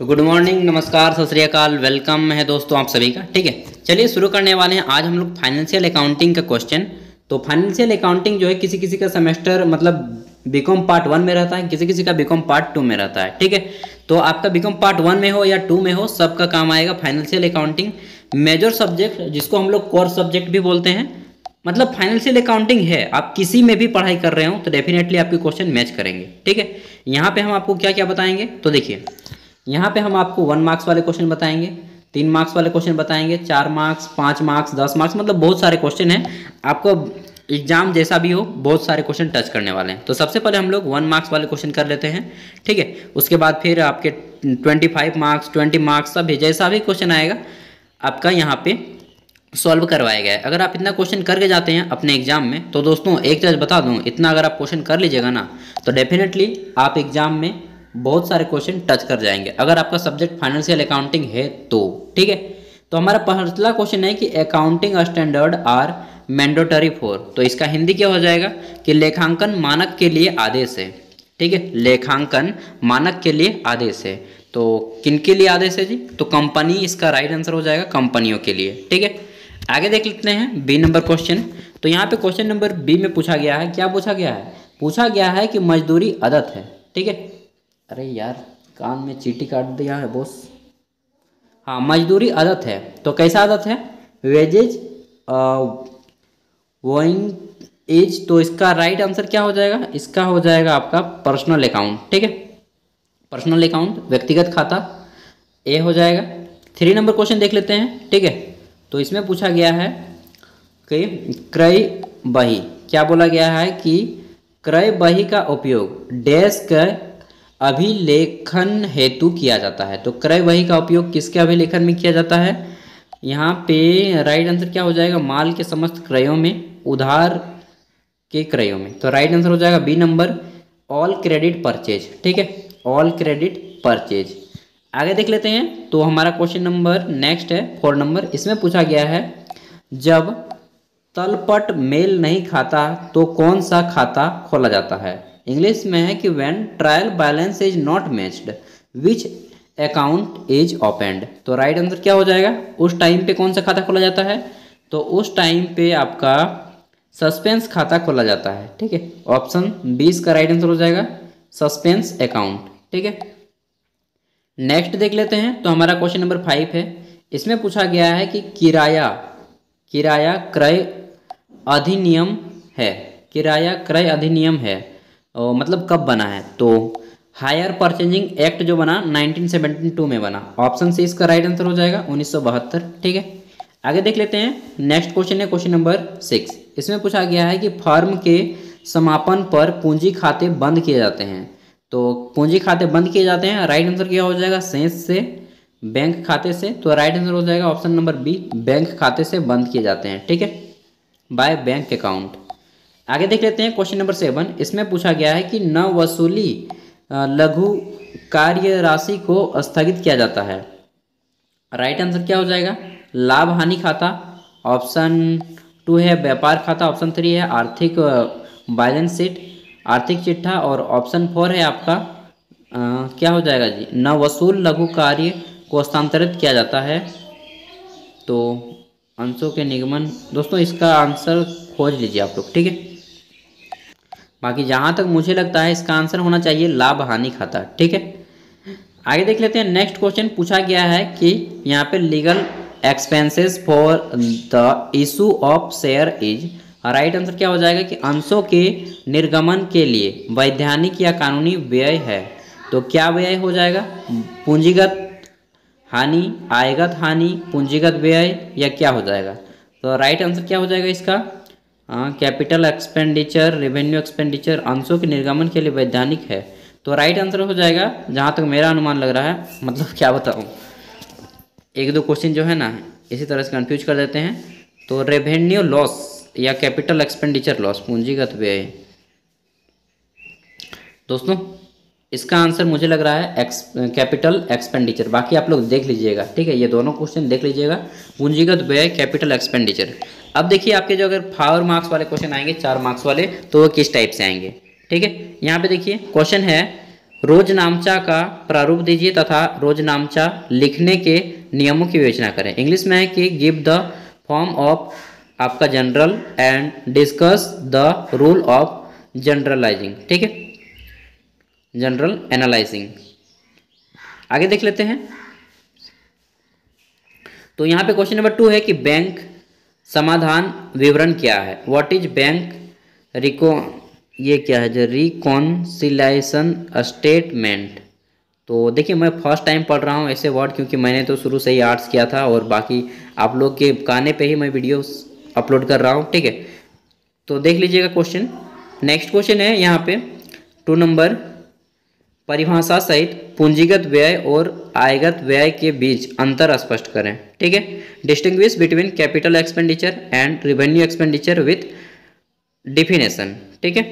तो good morning नमस्कार, सत श्रीकाल वेलकम है दोस्तों आप सभी का, ठीक है? चलिए शुरू करने वाले हैं, आज हम लोग फाइनेंशियल अकाउंटिंग का क्वेश्चन तो फाइनेंशियल अकाउंटिंग जो है किसी किसी का सेमेस्टर मतलब बीकॉम पार्ट वन में रहता है किसी किसी का बीकॉम पार्ट टू में रहता है, ठीक है? तो आपका बीकॉम पार्ट वन में हो या टू में हो, सबका काम आएगा फाइनेंशियल अकाउंटिंग मेजर सब्जेक्ट जिसको हम लोग कोर्स सब्जेक्ट भी बोलते हैं मतलब फाइनेंशियल अकाउंटिंग है, आप किसी में भी पढ़ाई कर रहे हो तो डेफिनेटली आपके क्वेश्चन मैच करेंगे, ठीक है? यहाँ पे हम आपको क्या क्या बताएँगे तो देखिए यहाँ पे हम आपको वन मार्क्स वाले क्वेश्चन बताएँगे, तीन मार्क्स वाले क्वेश्चन बताएँगे, चार मार्क्स पाँच मार्क्स दस मार्क्स मतलब बहुत सारे क्वेश्चन हैं। आपको एग्ज़ाम जैसा भी हो, बहुत सारे क्वेश्चन टच करने वाले हैं। तो सबसे पहले हम लोग वन मार्क्स वाले क्वेश्चन कर लेते हैं, ठीक है? उसके बाद फिर आपके twenty five marks twenty marks सब जैसा भी क्वेश्चन आएगा, आपका यहाँ पे सॉल्व करवाया गया है। अगर आप इतना क्वेश्चन करके जाते हैं अपने एग्ज़ाम में तो दोस्तों, एक चीज़ बता दूँ, इतना अगर आप क्वेश्चन कर लीजिएगा ना तो डेफिनेटली आप एग्ज़ाम में बहुत सारे क्वेश्चन टच कर जाएँगे। अगर आपका सब्जेक्ट फाइनेंशियल अकाउंटिंग है तो ठीक है? तो हमारा पहला क्वेश्चन है कि accounting standard are mandatory for तो इसका हिंदी क्या हो जाएगा कि लेखांकन मानक के लिए आदेश है, ठीक है? लेखांकन मानक के लिए आदेश है। तो किन के लिए आदेश है जी? तो कंपनी इसका राइट आंसर हो जाएगा कंपनियों के लिए, ठीक है? आगे देख लेते हैं बी नंबर क्वेश्चन तो यहाँ पे क्वेश्चन नंबर बी में पूछा गया है। क्या पूछा गया है? पूछा गया है कि मजदूरी आदत है, ठीक है? अरे यार, कान में चीटी काट दिया है बॉस हाँ मजदूरी आदत है। तो कैसा आदत है? वेजेज वोइंग एज तो इसका राइट आंसर क्या हो जाएगा? इसका हो जाएगा आपका पर्सनल अकाउंट ठीक है? पर्सनल अकाउंट व्यक्तिगत खाता ए हो जाएगा। थ्री नंबर क्वेश्चन देख लेते हैं, ठीक है? तो इसमें पूछा गया है कि क्रय बही, क्या बोला गया है कि क्रय बही का उपयोग डेस्क अभिलेखन हेतु किया जाता है। तो क्रय वही का उपयोग किसके अभिलेखन में किया जाता है? यहाँ पे राइट आंसर क्या हो जाएगा? माल के समस्त क्रयों में, उधार के क्रयों में। तो राइट आंसर हो जाएगा B number all credit purchase ठीक है? ऑल क्रेडिट परचेज आगे देख लेते हैं। तो हमारा क्वेश्चन नंबर नेक्स्ट है फोर नंबर इसमें पूछा गया है, जब तलपट मेल नहीं खाता तो कौन सा खाता खोला जाता है? इंग्लिश में है कि when trial balance is not matched which account is opened तो राइट आंसर क्या हो जाएगा? उस टाइम पे कौन सा खाता खोला जाता है? तो उस टाइम पे आपका सस्पेंस खाता खोला जाता है, ठीक है? ऑप्शन बीस का राइट आंसर हो जाएगा सस्पेंस अकाउंट ठीक है? नेक्स्ट देख लेते हैं तो हमारा क्वेश्चन नंबर फाइव है। इसमें पूछा गया है कि किराया किराया क्रय अधिनियम है, किराया क्रय अधिनियम है। मतलब कब बना है? तो हायर परचेजिंग एक्ट जो बना 1972 में बना। ऑप्शन सी इसका राइट आंसर हो जाएगा, उन्नीस सौ बहत्तर, ठीक है? आगे देख लेते हैं नेक्स्ट क्वेश्चन है क्वेश्चन नंबर सिक्स इसमें पूछा गया है कि फर्म के समापन पर पूंजी खाते बंद किए जाते हैं। तो पूंजी खाते बंद किए जाते हैं राइट आंसर क्या हो जाएगा? सेंस से, बैंक खाते से तो राइट आंसर हो जाएगा ऑप्शन नंबर बी बैंक खाते से बंद किए जाते हैं, ठीक है? बाय बैंक अकाउंट आगे देख लेते हैं क्वेश्चन नंबर सेवन। इसमें पूछा गया है कि न वसूली लघु कार्य राशि को स्थगित किया जाता है। राइट आंसर क्या हो जाएगा? लाभ हानि खाता ऑप्शन टू है व्यापार खाता ऑप्शन थ्री है आर्थिक बैलेंस शीट आर्थिक चिट्ठा और ऑप्शन फोर है आपका आ, क्या हो जाएगा जी? न वसूल लघु कार्य को हस्तांतरित किया जाता है। तो अंशों के निगमन दोस्तों इसका आंसर खोज लीजिए आप लोग ठीक है? बाकी जहाँ तक मुझे लगता है इसका आंसर होना चाहिए लाभ हानि खाता। ठीक है? आगे देख लेते हैं नेक्स्ट क्वेश्चन पूछा गया है कि यहाँ पे legal expenses for the issue of share is right answer क्या हो जाएगा कि अंशों के निर्गमन के लिए वैधानिक या कानूनी व्यय है। तो क्या व्यय हो जाएगा? पूंजीगत हानि, आयगत हानि, पूंजीगत व्यय या क्या हो जाएगा? तो राइट आंसर क्या हो जाएगा इसका? कैपिटल एक्सपेंडिचर रेवेन्यू एक्सपेंडिचर अंशों के निर्गमन के लिए वैधानिक है। तो राइट आंसर हो जाएगा, जहाँ तक मेरा अनुमान लग रहा है मतलब क्या बताऊँ। एक दो क्वेश्चन जो है ना, इसी तरह से कन्फ्यूज़ कर देते हैं। तो रेवेन्यू लॉस या कैपिटल एक्सपेंडिचर लॉस पूंजीगत व्यय। दोस्तों इसका आंसर मुझे लग रहा है एक्स, कैपिटल एक्सपेंडिचर। बाकी आप लोग देख लीजिएगा, ठीक है? ये दोनों क्वेश्चन देख लीजिएगा। पूंजीगत व्यय, कैपिटल एक्सपेंडिचर। अब देखिए, आपके जो अगर फावर मार्क्स वाले क्वेश्चन आएँगे, चार मार्क्स वाले तो वो किस टाइप से आएँगे? ठीक है? यहाँ पे देखिए क्वेश्चन है रोज नामचा का प्रारूप दीजिए तथा रोज नामचा लिखने के नियमों की विवेचना करें। इंग्लिश में है कि गिव द फॉर्म ऑफ़ आपका journal and discuss the rule of journalizing ठीक है? जनरल एनालाइजिंग आगे देख लेते हैं। तो यहाँ पे क्वेश्चन नंबर टू है कि बैंक समाधान विवरण क्या है? व्हाट इज़ बैंक रिको ये क्या है? जो रिकॉन्सिलाइसन स्टेटमेंट तो देखिए, मैं फ़र्स्ट टाइम पढ़ रहा हूँ ऐसे वर्ड क्योंकि मैंने तो शुरू से ही आर्ट्स किया था और बाकी आप लोग के कहने पे ही मैं वीडियो अपलोड कर रहा हूँ, ठीक है? तो देख लीजिएगा क्वेश्चन नेक्स्ट क्वेश्चन है यहाँ पे। टू नंबर परिभाषा सहित पूंजीगत व्यय और आयगत व्यय के बीच अंतर स्पष्ट करें। ठीक है? Distinguish between capital expenditure and revenue expenditure with definition ठीक है?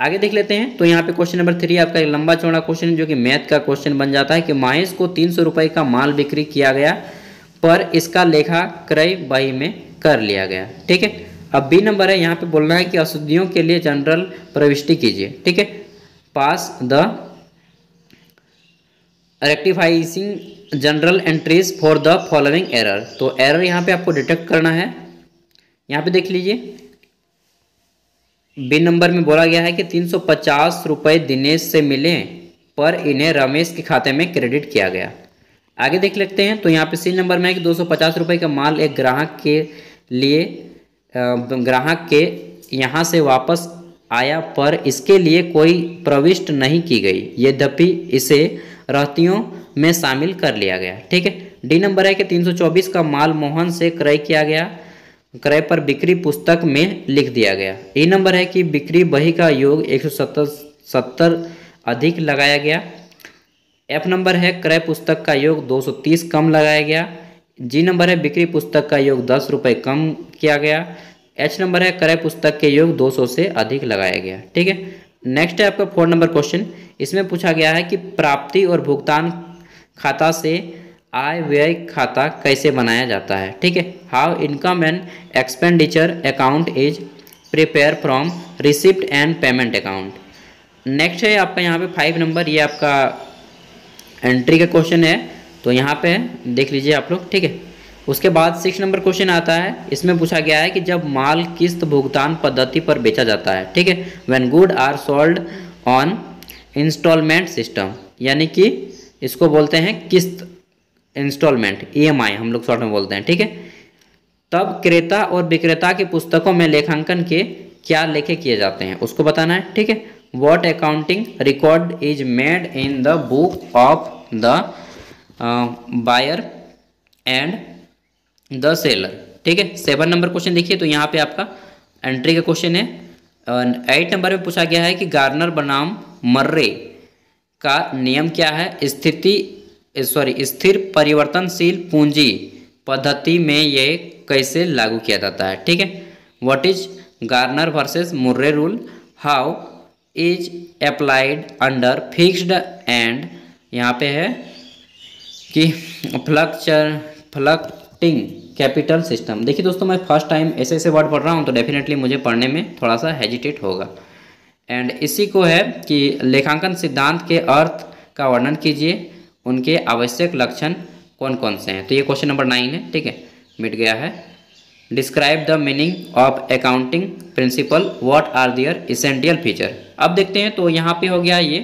आगे देख लेते हैं। तो यहाँ पे क्वेश्चन नंबर थ्री आपका एक लंबा चौड़ा क्वेश्चन है जो कि मैथ का क्वेश्चन बन जाता है कि माइस को तीन सौ रुपये का माल बिक्री किया गया, पर इसका लेखा क्रय बही में कर लिया गया। ठीक है? अब बी नंबर है। यहाँ पे बोलना है कि अशुद्धियों के लिए जनरल प्रविष्टि कीजिए। ठीक है? Pass the rectifying journal entries for the following error. तो एरर यहाँ पे आपको डिटेक्ट करना है। यहाँ पे देख लीजिए। बी नंबर में बोला गया है कि तीन सौ पचास रुपये दिनेश से मिले पर इन्हें रमेश के खाते में क्रेडिट किया गया। आगे देख लेते हैं। तो यहाँ पे सी नंबर में है कि दो सौ पचास रुपये का माल एक ग्राहक के लिए ग्राहक के यहाँ से वापस आया, पर इसके लिए कोई प्रविष्ट नहीं की गई। यद्यपि इसे रहतियों में शामिल कर लिया गया। ठीक है? डी नंबर है कि 324 का माल मोहन से क्रय किया गया। क्रय पर बिक्री पुस्तक में लिख दिया गया। ई नंबर है कि बिक्री बही का योग एक सत्तर अधिक लगाया गया। एफ़ नंबर है, क्रय पुस्तक का योग 230 कम लगाया गया। जी नंबर है, बिक्री पुस्तक का योग दस रुपये कम किया गया। एच नंबर है, क्रय पुस्तक के योग 200 से अधिक लगाया गया। ठीक है? नेक्स्ट है आपका फोर नंबर क्वेश्चन इसमें पूछा गया है कि प्राप्ति और भुगतान खाता से आय व्यय खाता कैसे बनाया जाता है? ठीक है? How income and expenditure account is prepare from receipt and payment account next है आपका यहाँ पे फाइव नंबर ये आपका एंट्री का क्वेश्चन है। तो यहाँ पे देख लीजिए आप लोग, ठीक है? उसके बाद सिक्स नंबर क्वेश्चन आता है। इसमें पूछा गया है कि जब माल किस्त भुगतान पद्धति पर बेचा जाता है, ठीक है? When good are sold on installment system यानी कि इसको बोलते हैं किस्त इंस्टॉलमेंट ईएमआई हम लोग शॉर्ट में बोलते हैं, ठीक है? तब क्रेता और विक्रेता की पुस्तकों में लेखांकन के क्या लेखे किए जाते हैं, उसको बताना है, ठीक है? What accounting record is made in the book of the buyer and the seller, ठीक है? सेवन नंबर क्वेश्चन देखिए तो यहाँ पे आपका एंट्री का क्वेश्चन है। एट नंबर में पूछा गया है कि गार्नर बनाम मर्रे का नियम क्या है? स्थिति, सॉरी, स्थिर परिवर्तनशील पूंजी पद्धति में ये कैसे लागू किया जाता है, ठीक है? What is Garner versus Murray rule how is applied under fixed and यहाँ पे है कि फ्लक्चर फ्लक्टिंग कैपिटल सिस्टम। देखिए दोस्तों, मैं फ़र्स्ट टाइम ऐसे ऐसे वर्ड पढ़ रहा हूँ तो डेफिनेटली मुझे पढ़ने में थोड़ा सा हेजिटेट होगा। एंड इसी को है कि लेखांकन सिद्धांत के अर्थ का वर्णन कीजिए, उनके आवश्यक लक्षण कौन कौन से हैं? तो ये क्वेश्चन नंबर नाइन है, ठीक है? मिट गया है। Describe the meaning of accounting principle what are their essential feature अब देखते हैं तो यहाँ पे हो गया ये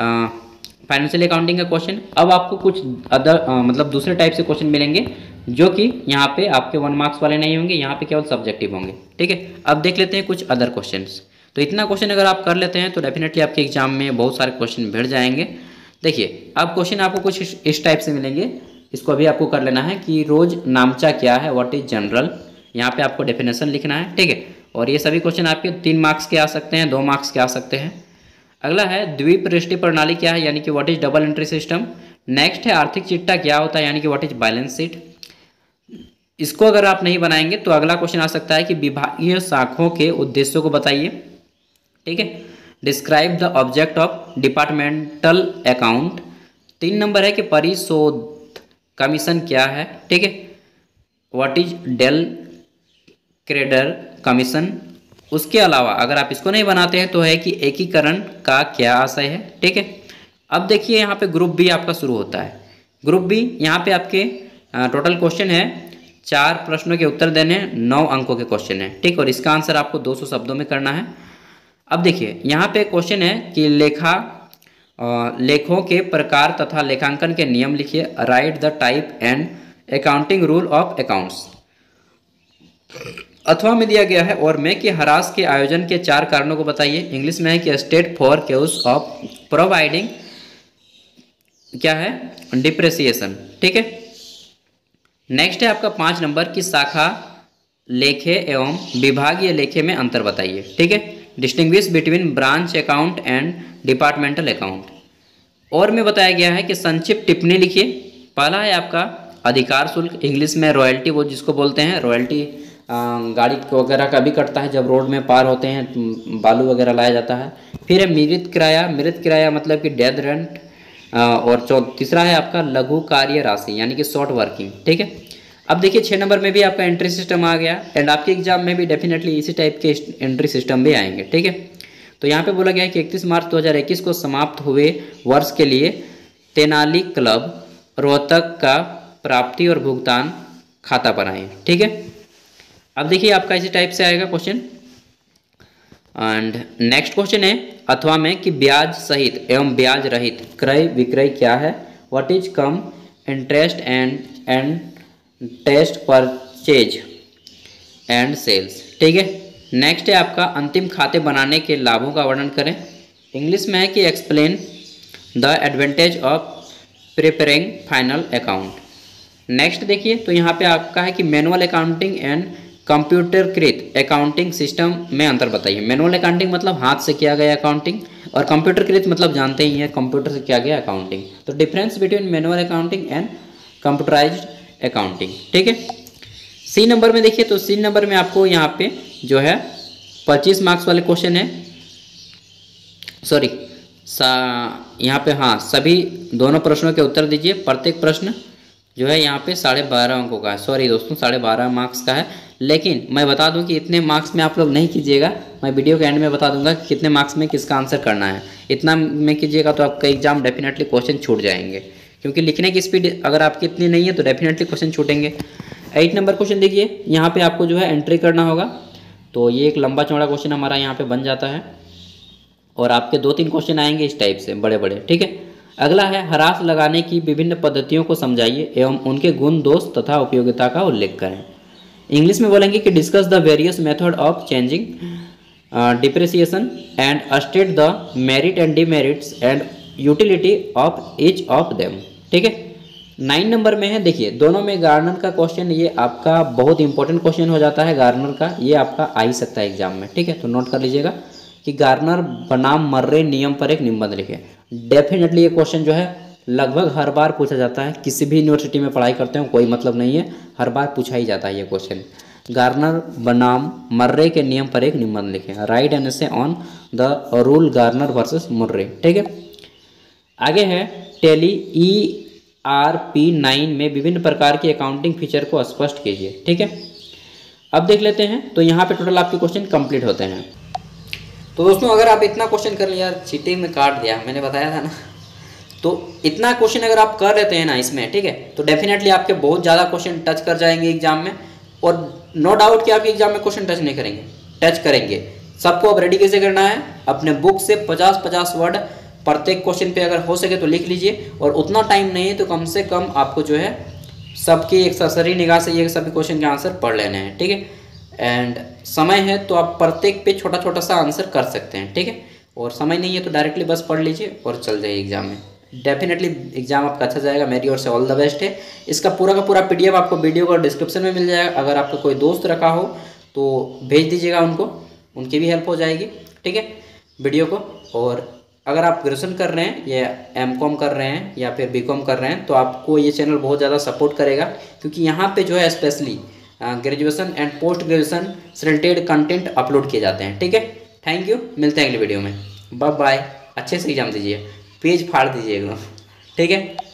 फाइनेंशियल अकाउंटिंग का क्वेश्चन अब आपको कुछ अदर मतलब दूसरे टाइप से क्वेश्चन मिलेंगे। जो कि यहाँ पे आपके वन मार्क्स वाले नहीं होंगे, यहाँ पे केवल सब्जेक्टिव होंगे। ठीक है? अब देख लेते हैं कुछ अदर क्वेश्चन तो इतना क्वेश्चन अगर आप कर लेते हैं तो डेफिनेटली आपके एग्ज़ाम में बहुत सारे क्वेश्चन भिड़ जाएँगे। देखिए, अब क्वेश्चन आपको कुछ इस टाइप से मिलेंगे। इसको अभी आपको कर लेना है कि रोज नामचा क्या है व्हाट इज़ जनरल यहाँ पे आपको डेफिनेशन लिखना है, ठीक है? और ये सभी क्वेश्चन आपके तीन मार्क्स के आ सकते हैं, दो मार्क्स के आ सकते हैं। अगला है, द्वीप दृष्टि प्रणाली क्या है, यानी कि what is double entry system next है, आर्थिक चिट्टा क्या होता है, यानी कि व्हाट इज़ बैलेंस शीट इसको अगर आप नहीं बनाएँगे तो अगला क्वेश्चन आ सकता है कि विभागीय शाखों के उद्देश्यों को बताइए। ठीक है? Describe the object of departmental account तीन नंबर है कि परिशोध कमीशन क्या है? ठीक है? What is del credere commission उसके अलावा अगर आप इसको नहीं बनाते हैं तो है कि एकीकरण का क्या आशय है? ठीक है? अब देखिए यहाँ पे ग्रुप बी आपका शुरू होता है। ग्रुप बी यहाँ पे आपके टोटल क्वेश्चन है। चार प्रश्नों के उत्तर देने, नौ अंकों के क्वेश्चन है। ठीक, और इसका आंसर आपको 200 शब्दों में करना है। अब देखिए, यहाँ पे क्वेश्चन है कि लेखा लेखों के प्रकार तथा लेखांकन के नियम लिखिए। Write the type and accounting rule of accounts अथवा में दिया गया है, और मैं कि हरास के आयोजन के चार कारणों को बताइए। इंग्लिश में है कि state four case of providing क्या है? डिप्रेसिएशन ठीक है? नेक्स्ट है आपका पाँच नंबर की शाखा लेखे एवं विभागीय लेखे में अंतर बताइए, ठीक है? Distinguish between branch account and departmental account और में बताया गया है कि संक्षिप्त टिप्पणी लिखिए। पहला है आपका अधिकार शुल्क, इंग्लिश में रॉयल्टी वो जिसको बोलते हैं रॉयल्टी गाड़ी वगैरह का भी कटता है, जब रोड में पार होते हैं, बालू वगैरह लाया जाता है। फिर है मृत किराया मृत किराया मतलब कि डेथ रेंट और चौ, तीसरा है आपका लघु कार्य राशि, यानी कि शॉर्ट वर्किंग, ठीक है? अब देखिए छः नंबर में भी आपका एंट्री सिस्टम आ गया एंड आपके एग्ज़ाम में भी डेफिनेटली इसी टाइप के एंट्री सिस्टम भी आएँगे, ठीक है? तो यहाँ पे बोला गया है कि 31 मार्च 2021 को समाप्त हुए वर्ष के लिए तेनाली क्लब रोहतक का प्राप्ति और भुगतान खाता बनाए ठीक है? अब देखिए, आपका इसी टाइप से आएगा क्वेश्चन एंड नेक्स्ट क्वेश्चन है, अथवा में कि ब्याज सहित एवं ब्याज रहित क्रय विक्रय क्या है? What is cum interest and and test purchase and sales ठीक है? नेक्स्ट है आपका, अंतिम खाते बनाने के लाभों का वर्णन करें। इंग्लिश में है कि explain the advantage of preparing final account next देखिए तो यहाँ पे आपका है कि मैनुअल अकाउंटिंग एंड कंप्यूटरकृत अकाउंटिंग सिस्टम में अंतर बताइए। मैनुअल अकाउंटिंग मतलब हाथ से किया गया अकाउंटिंग और कंप्यूटर कंप्यूटरकृत मतलब जानते ही हैं कंप्यूटर से किया गया अकाउंटिंग तो difference between manual accounting and computerized accounting ठीक है? सी नंबर में देखिए तो सी नंबर में आपको यहाँ पे जो है पच्चीस मार्क्स वाले क्वेश्चन है। सॉरी यहाँ पे हाँ सभी दोनों प्रश्नों के उत्तर दीजिए। प्रत्येक प्रश्न जो है यहाँ पे साढ़े बारह अंकों का है। सॉरी दोस्तों, साढ़े बारह मार्क्स का है। लेकिन मैं बता दूँ कि इतने मार्क्स में आप लोग नहीं कीजिएगा। मैं वीडियो के एंड में बता दूँगा कि कितने मार्क्स में किसका आंसर करना है। इतना में कीजिएगा तो आपका एग्ज़ाम डेफिनेटली क्वेश्चन छूट जाएँगे। क्योंकि लिखने की स्पीड अगर आपकी इतनी नहीं है तो डेफिनेटली क्वेश्चन छूटेंगे। एट नंबर क्वेश्चन देखिए, यहाँ पर आपको जो है एंट्री करना होगा। तो ये एक लंबा चौड़ा क्वेश्चन हमारा यहाँ पर बन जाता है। और आपके दो तीन क्वेश्चन आएँगे इस टाइप से बड़े बड़े ठीक है? अगला है, हरास लगाने की विभिन्न पद्धतियों को समझाइए एवं उनके गुण, दोष तथा उपयोगिता का उल्लेख करें। इंग्लिश में बोलेंगे कि discuss the various method of changing depreciation and state the merit and demerits and utility of each of them ठीक है? नाइन नंबर में है, देखिए, दोनों में गार्नर का क्वेश्चन ये आपका बहुत इंपॉर्टेंट क्वेश्चन हो जाता है गार्नर का, ये आपका आ ही सकता है एग्ज़ाम में। ठीक है? तो नोट कर लीजिएगा कि गार्नर बनाम मर्रे नियम पर एक निबंध लिखे। डेफिनेटली ये क्वेश्चन जो है लगभग हर बार पूछा जाता है, किसी भी यूनिवर्सिटी में पढ़ाई करते हो, कोई मतलब नहीं है, हर बार पूछा ही जाता है ये क्वेश्चन गार्नर बनाम मर्रे के नियम पर एक निबंध लिखे. Write an essay on the rule Garner versus Murray ठीक है? आगे है Tally E R P nine में विभिन्न प्रकार के अकाउंटिंग फीचर को स्पष्ट कीजिए. ठीक है? अब देख लेते हैं तो यहाँ पे टोटल आपके क्वेश्चन कंप्लीट होते हैं. तो दोस्तों, अगर आप इतना क्वेश्चन कर लिया चीटिंग में काट दिया, मैंने बताया था ना। तो इतना क्वेश्चन अगर आप कर लेते हैं ना इसमें, ठीक है? तो डेफिनेटली आपके बहुत ज़्यादा क्वेश्चन टच कर जाएँगे एग्ज़ाम में और नो डाउट कि आपके एग्ज़ाम में क्वेश्चन टच नहीं करेंगे टच करेंगे। सबको अब रेडी कैसे करना है? अपने बुक से पचास पचास वर्ड प्रत्येक क्वेश्चन पे अगर हो सके तो लिख लीजिए और उतना टाइम नहीं है तो कम से कम आपको जो है सबकी एक सरसरी निगाह से ये सभी क्वेश्चन के आंसर पढ़ लेने हैं, ठीक है? एंड समय है तो आप प्रत्येक पे छोटा छोटा सा आंसर कर सकते हैं, ठीक है? और समय नहीं है तो डायरेक्टली बस पढ़ लीजिए और चल जाइए एग्ज़ाम में। डेफिनेटली एग्ज़ाम आपका अच्छा जाएगा, मेरी ओर से ऑल द बेस्ट है। इसका पूरा का पूरा पीडीएफ आपको वीडियो का डिस्क्रिप्शन में मिल जाएगा। अगर आपका कोई दोस्त रखा हो तो भेज दीजिएगा उनको। उनकी भी हेल्प हो जाएगी, ठीक है? वीडियो को। और अगर आप ग्रेजुएशन कर रहे हैं, या एम कॉम कर रहे हैं, या फिर बी कॉम कर रहे हैं तो आपको ये चैनल बहुत ज़्यादा सपोर्ट करेगा। क्योंकि यहाँ पे जो है specially graduation and post graduation से रिलेटेड कंटेंट अपलोड किए जाते हैं, ठीक है? थैंक यू मिलते हैं अगले वीडियो में। बाय बाय अच्छे से एग्ज़ाम दीजिए। पेज फाड़ दीजिए एकदम ठीक है?